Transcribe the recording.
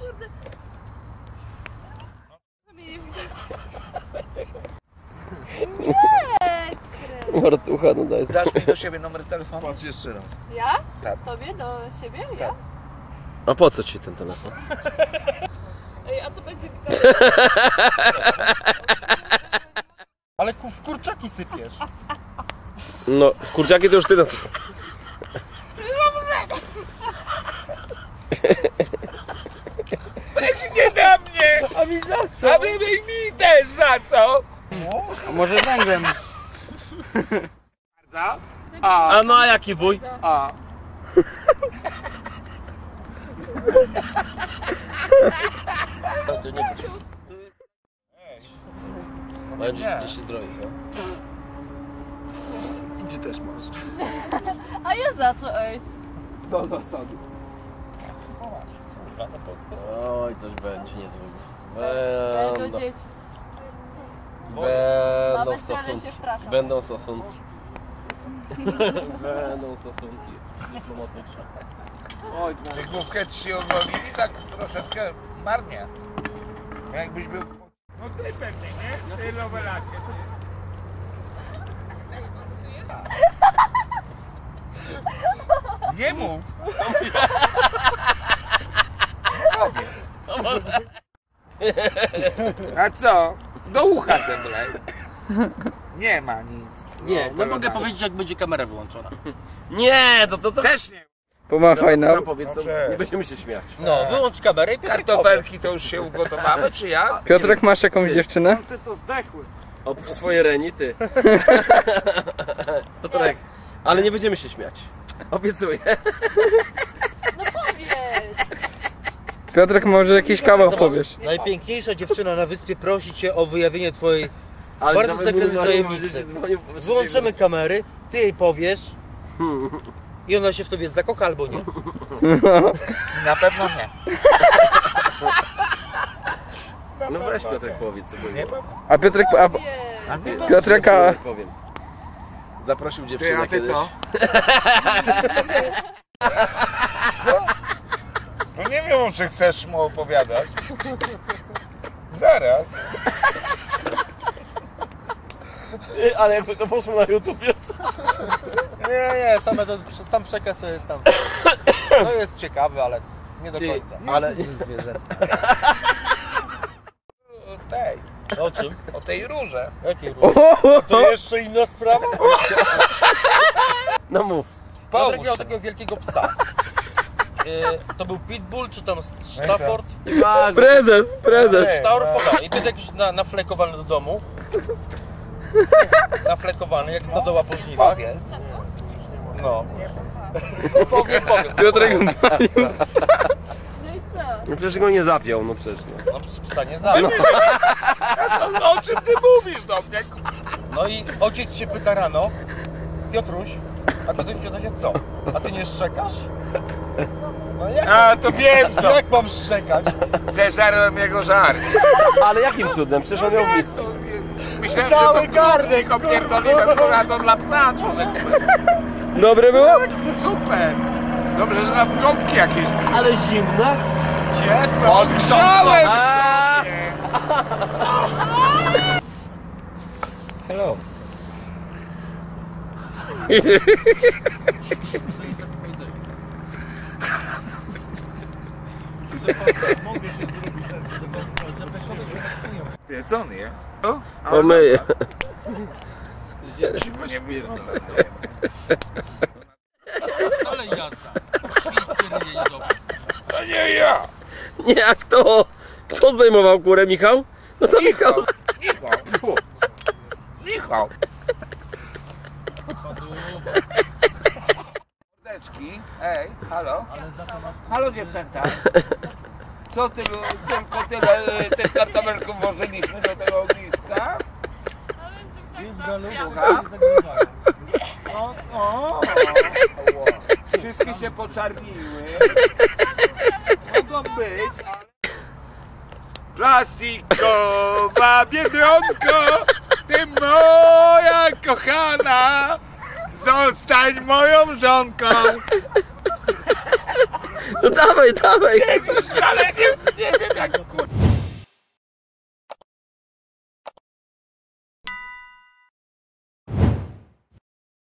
kurde. Widać. Martucha, no daj Dasz mi do siebie numer telefonu? Patrz jeszcze raz. Ja? Tak. Tobie? Do siebie? Ja? A po co ci ten telefon? Ej, a to będzie Ale ku- w kurczaki sypiesz. No, kurczaki to już ty nas... Nie na mnie! A mi za co? A wy mi też za co? Może węglem. Za? A, A no a jaki wuj? a. To nie Będzie gdzieś się zdrowie, co? Ty też masz. A ja za co, ej? Do zasady. Oj, coś będzie niedługo. Będą Będą, dzieci. Stosunki. Będą stosunki. Będą stosunki dyplomatyczne. Oj, główkę ci się ogolili tak troszeczkę marnie. Jakbyś był... No ty pewnie, nie? Ty nowelacie. Nie mów! A co? Do ucha zemlej. Nie ma nic. Nie, no mogę polonary. powiedzieć jak będzie kamera wyłączona. Nie, to to to... Też nie. Pomachaj nam. Sam powiedz, No nie będziemy się śmiać. No, wyłącz kamerę i Kartofelki to już się ugotowały, czy ja? Piotrek, masz jakąś dziewczynę? Ty to zdechły. Oprócz swoje reni, ty. Piotrek, ale nie będziemy się śmiać. Obiecuję. No powiedz! Piotrek, może jakiś kawał powiesz. Najpiękniejsza dziewczyna na wyspie prosi cię o wyjawienie twojej. Ale Bardzo mówię, tajemnicy. Wyłączymy kamery, ty jej powiesz i ona się w tobie zakocha albo nie. Na pewno nie. No weź Piotrek powiedz sobie. Nie A Piotrek, a a, powiem. Zaprosił Ty, dziewczynę a ty kiedyś. co? Co? To nie wiem, czy chcesz mu opowiadać. Zaraz. Ale jakby to poszło na YouTubie. Nie, nie, same to, sam przekaz to jest tam. To jest ciekawy, ale nie do Ty, końca. ale O tej, O czym? o tej róże. Jakiej? To jeszcze inna sprawa. no mów. Piotrek Połóż miał takiego wielkiego psa. Y, To był Pitbull czy tam Stafford? Prezes, prezes. Stafford. I Piotrek już na, naflekowany do domu. Naflekowany, jak stodoła po żniwach. No. Powiem, powiem. Piotrek palił. No i co? No przecież go nie zapiął, no przecież. No. No, psa nie zabił. No, o czym ty mówisz do mnie? No i ojciec się pyta rano, Piotruś, a Piotruś pyta się co? A ty nie szczekasz? No jak, A, to wiem co. jak mam szczekać? Zeżarłem jego żar. Ale jakim cudem? Przecież on miał miejsce. Myślałem, że to garnek opierdoliłem, kurwa, to dla psa, człowieku. Dobre było? Super. Dobrze, że nam gąbki jakieś Ale zimna? ciepłe. Odgrzałem. Hello. Ty, co on je? O, a Pomyję. Nie pierdolę. Ale jazda. Świńskie niedobre. To nie ja. Nie, jak to? Kto zdejmował kurę, Michał? No to Michał. Michał. Fu. Michał. Ej, halo? Halo dziewczęta. Co ty, tylko tyle y, tych kartobelków włożyliśmy do tego ogniska? Słucham? O, o. Wszystkie się poczarniły. Mogą być, ale... Plastikowa biedronko, ty moja kochana, zostań moją żonką. No dawaj, dawaj. Już dalej jest, nie wiem jak kur...